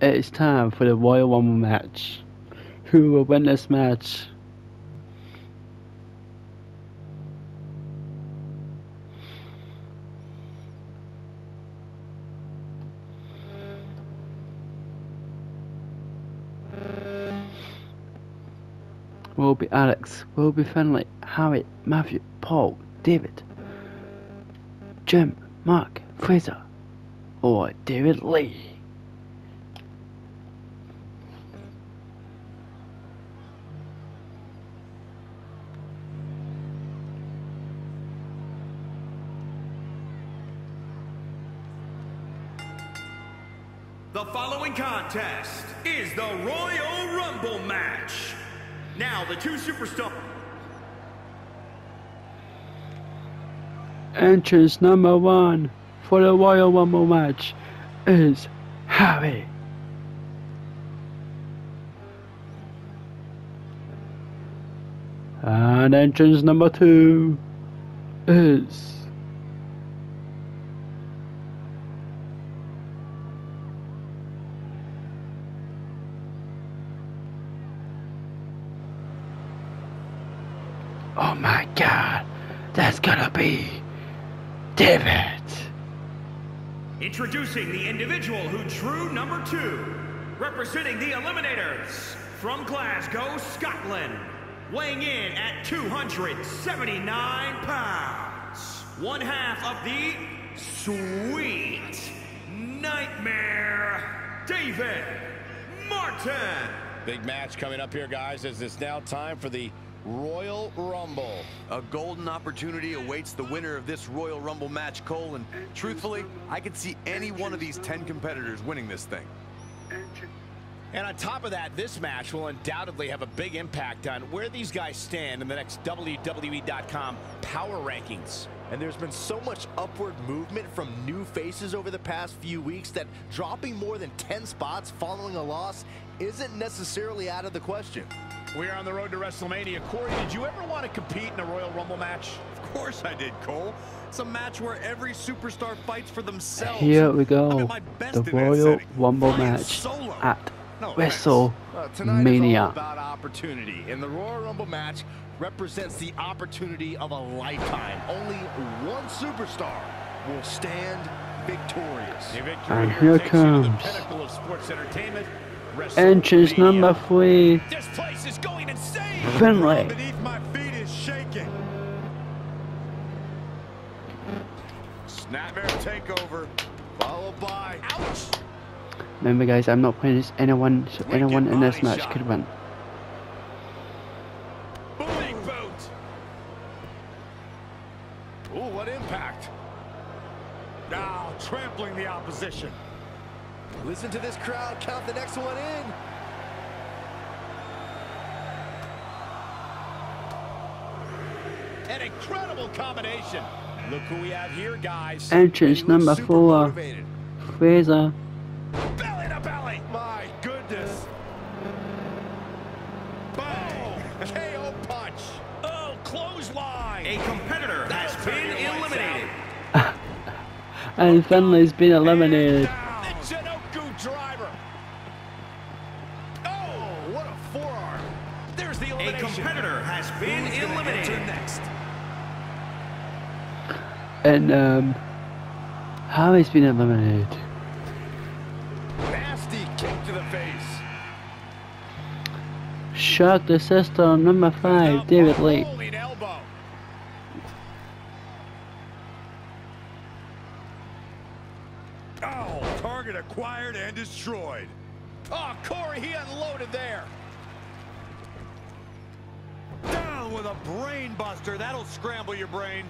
It's time for the Royal Rumble match. Who will win this match? Will be Alex, will be Finlay, Harry, Matthew, Paul, David, Jim, Mark, Fraser, or David Lee? Contest is the Royal Rumble match. Now, the two superstars. Entrance number one for the Royal Rumble match is Harry. And entrance number two is Oh my god, that's gonna be David. Introducing the individual who drew number two, representing the Eliminators from Glasgow, Scotland, weighing in at 279 pounds, one half of the Sweet Nightmare, David Martin. Big match coming up here, guys, as it's now time for the Royal Rumble. A golden opportunity awaits the winner of this Royal Rumble match, Cole, and truthfully, I could see any one of these 10 competitors winning this thing. And on top of that, this match will undoubtedly have a big impact on where these guys stand in the next WWE.com power rankings. And there's been so much upward movement from new faces over the past few weeks that dropping more than 10 spots following a loss isn't necessarily out of the question. We are on the road to WrestleMania. Corey, did you ever want to compete in a Royal Rumble match? Of course I did, Cole. It's a match where every superstar fights for themselves. Here we go, at my the Royal. Rumble Flying match solo. at No offense. Well, tonight is all WrestleMania. about opportunity, and the Royal Rumble match represents the opportunity of a lifetime. Only one superstar will stand victorious. And here here takes you to the comes pinnacle of sports entertainment. Entrance number three, This place is going insane. Finlay. Beneath my feet is shaking. Snapmare takeover, followed by Ouch. Remember guys, I'm not playing this anyone, so anyone in this match shot. could win. Listen to this crowd count the next one in. An incredible combination. Look who we have here, guys. Entrance He number four, motivated. Fraser. belly to belly. My goodness. Bang. KO punch. Oh, clothesline. A competitor has been eliminated. And Finlay's been eliminated. And um, Harry's been eliminated. Nasty kick to the face. Shock the sister on number five, David Lee. Oh, target acquired and destroyed. Oh, Corey, he unloaded there. Down with a brain buster. That'll scramble your brain.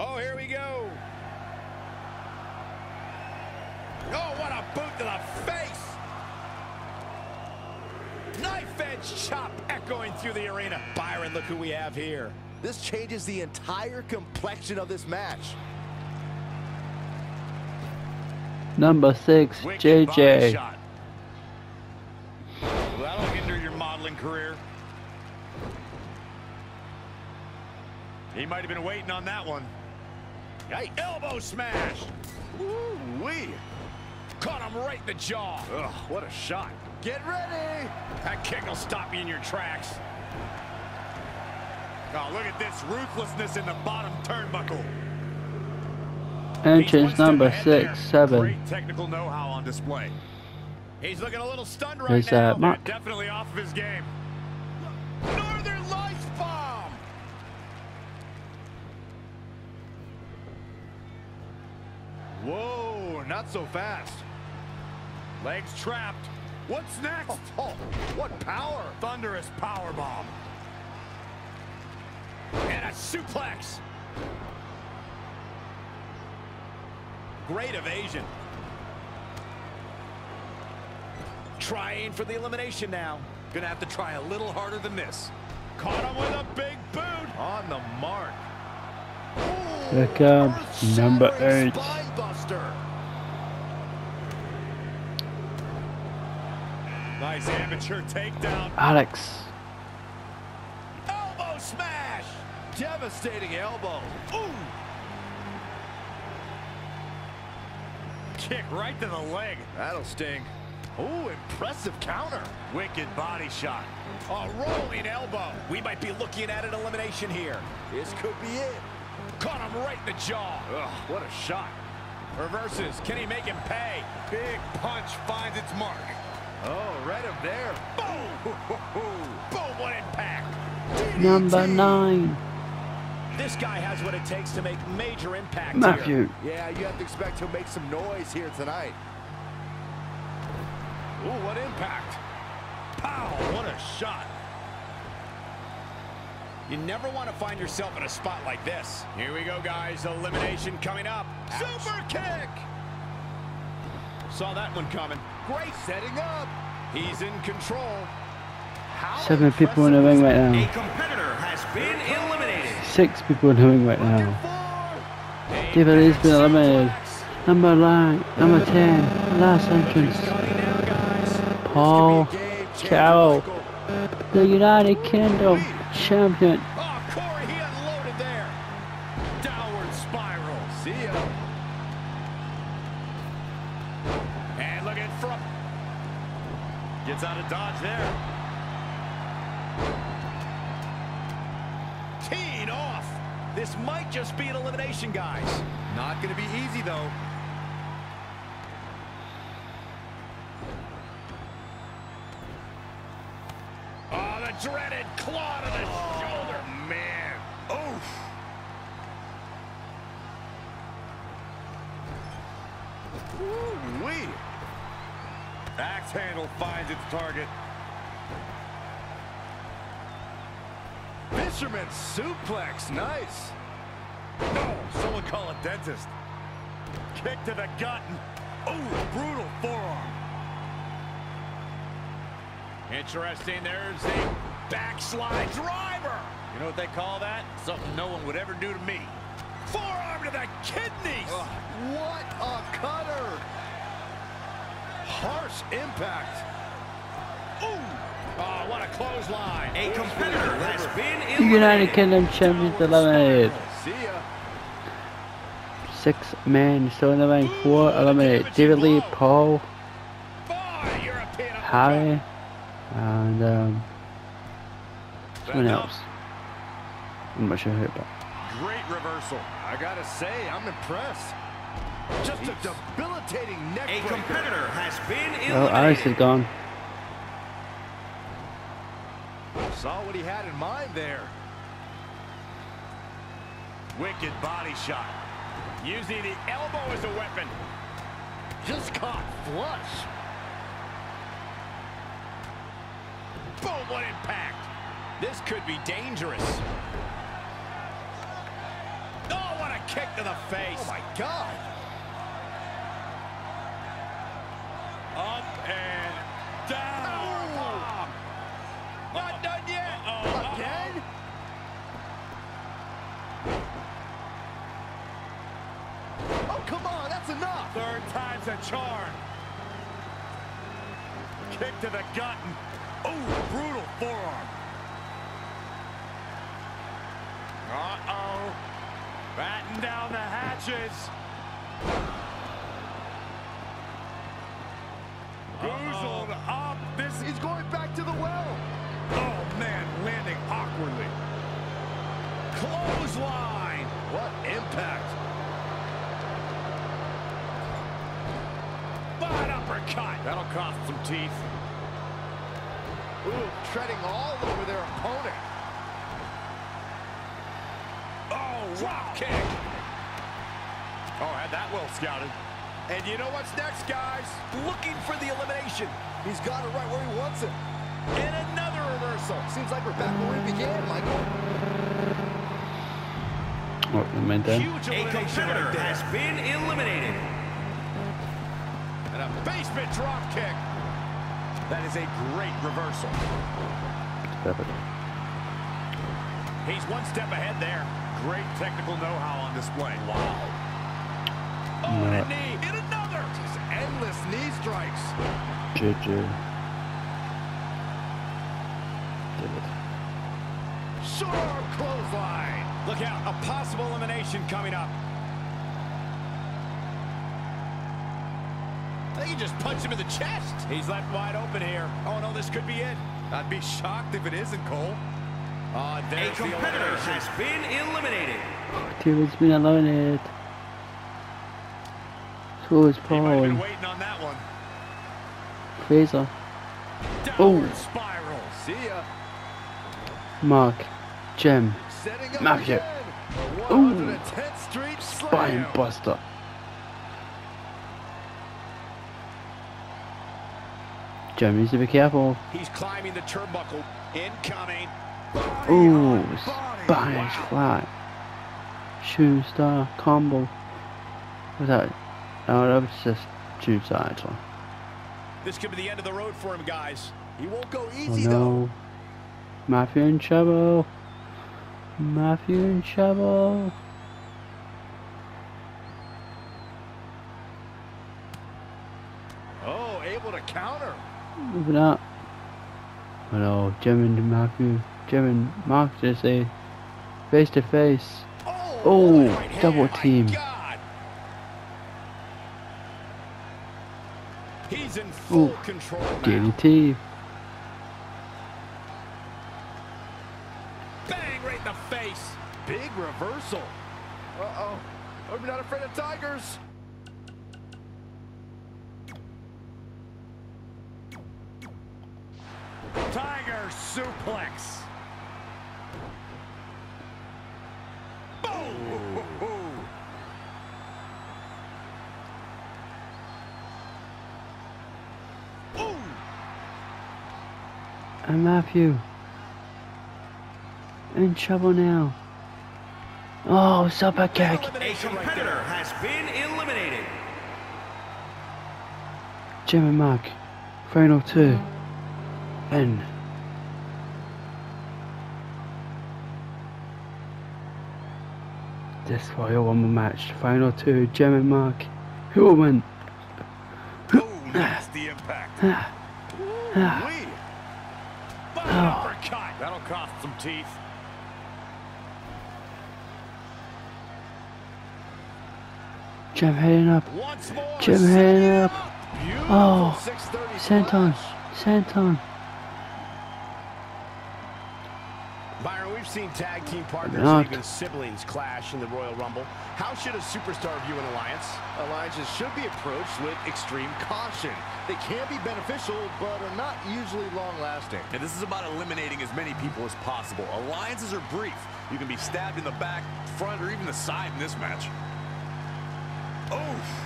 Oh, here we go. Oh, what a boot to the face. Knife edge chop echoing through the arena. Byron, look who we have here. This changes the entire complexion of this match. Number six, Wicked JJ. Well, that'll hinder your modeling career. He might have been waiting on that one. Hey, elbow smash. Woo-wee. Caught him right in the jaw. Ugh, what a shot. Get ready. That kick will stop you in your tracks. Oh, look at this ruthlessness in the bottom turnbuckle. Entrance number step ahead there. six, seven. Great technical know-how on display. He's looking a little stunned right There's now. uh, Mark. Definitely off of his game. Not so fast. Legs trapped. What's next? Oh, oh, what power. Thunderous power bomb. And a suplex. Great evasion. Trying for the elimination now. Gonna have to try a little harder than this. Caught him with a big boot. On the mark. Here comes number eight. Spine buster. Nice amateur takedown. Alex. Elbow smash. Devastating elbow. Ooh. Kick right to the leg. That'll sting. Ooh, impressive counter. Wicked body shot. A rolling elbow. We might be looking at an elimination here. This could be it. Caught him right in the jaw. Ugh, what a shot. Reverses. Can he make him pay? Big punch finds its mark. Oh, right up there. Boom. Boom. What impact. Number nine. This guy has what it takes to make major impact here. Matthew. Yeah, you have to expect he'll make some noise here tonight. Ooh, what impact. Pow. What a shot. You never want to find yourself in a spot like this. Here we go, guys. Elimination coming up. Super kick. Saw that one coming. Great setting up. He's in control. How Seven people in the ring right A now. competitor has been eliminated. Six people in the ring right now. David Lee's been eliminated. Number nine. Number ten. Last entrance. Paul Carroll. The United Kingdom champion. Oh, Corey, he unloaded there. Downward spiral. See ya. Gets out of dodge there. teeing off. This might just be an elimination, guys. Not gonna be easy though. Oh, the dreaded claw to the Axe handle finds its target. Fisherman suplex. Nice. No, someone call a dentist. Kick to the gut. Ooh, brutal forearm. Interesting. There's the backslide driver. You know what they call that? Something no one would ever do to me. Forearm to the kidneys. What a cutter. Harsh impact. Ooh. Oh, what a clothesline. A competitor has been The United. Kingdom Champions eliminated. See ya. Six men still in the ring. Four eliminated. David Lee, Paul, Boy, Harry, and um, someone else. I'm not sure who, but Great reversal. I gotta say, I'm impressed. Just a debilitating neck A competitor has been oh, well, Alex is gone. Saw what he had in mind there. Wicked body shot. Using the elbow as a weapon. Just caught flush. Boom, what impact. This could be dangerous. Oh, what a kick to the face. Oh my God. And down. Oh. Not done yet. Oh, Again? Oh, come on, that's enough. Third time's a charm. Kick to the gut. and- Ooh, brutal forearm. Uh-oh. Batten down the hatches. Uppercut. That'll cost some teeth. Ooh, treading all over their opponent. Oh, drop kick. Oh, had that well scouted. And you know what's next, guys? Looking for the elimination. He's got it right where he wants it. And another reversal. Seems like we're back where we began, Michael. Oh, the main down. Huge A elimination competitor has been eliminated. A basement drop kick. That is a great reversal. Definitely. He's one step ahead there. Great technical know-how on display. Wow. Oh, and a knee. And another. Just endless knee strikes. GG. Did it. Short arm clothesline. Look out. A possible elimination coming up. I think he just punched him in the chest. He's left wide open here. Oh, no, this could be it. I'd be shocked if it isn't, Cole. Oh, A there's the competitor elimination. has been eliminated. David's been eliminated. So is He might have Paul been and waiting on that one. Fraser. Downward Oh. spiral. See ya. Mark. Jem. Setting up Matthew. again. A 110th Street Spine buster. Jem needs to be careful. He's climbing the turnbuckle. Incoming. Ooh. Spanish fly. Shooting star combo. Was that? Oh, that was just star actually. This could be the end of the road for him, guys. He won't go Oh easy, though. no. Matthew in trouble. Matthew in trouble. Oh, able to counter. Moving up. Oh no, Jim and Matthew. Jim and Mark just say face to face. Oh, Oh, Right hand. double My team. He's in full Ooh, control now. DDT. Bang right in the face. big reversal. Uh-oh. Hope you're not afraid of tigers. Suplex. Boom. Ooh. And Matthew. In trouble now. Oh, super kick. A competitor has been eliminated. Jim and Mark. Final two. And this final one Rumble match. Final two. Jim and Mark. Who will win? Oh, nasty impact. Oh. That'll cost some teeth. Jim heading up. Jim heading up. Oh, 630 senton. senton. We've seen tag team partners Not. and even siblings clash in the Royal Rumble. How should a superstar view an alliance? Alliances should be approached with extreme caution. They can be beneficial, but are not usually long-lasting. And this is about eliminating as many people as possible. Alliances are brief. You can be stabbed in the back, front, or even the side in this match. Oh. Oof.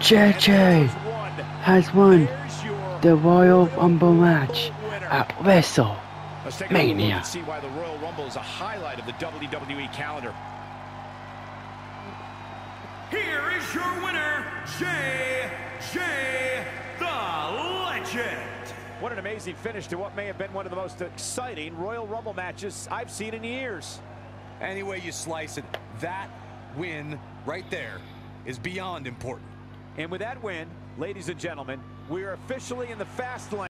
JJ One. has won the Royal Rumble match winner. Ah, at Wrestle. Let's take a look Mania. see why the Royal Rumble is a highlight of the WWE calendar. Here is your winner, JJ the Legend. What an amazing finish to what may have been one of the most exciting Royal Rumble matches I've seen in years. Any way you slice it, that win right there is beyond important. And with that win, ladies and gentlemen, we are officially in the fast lane.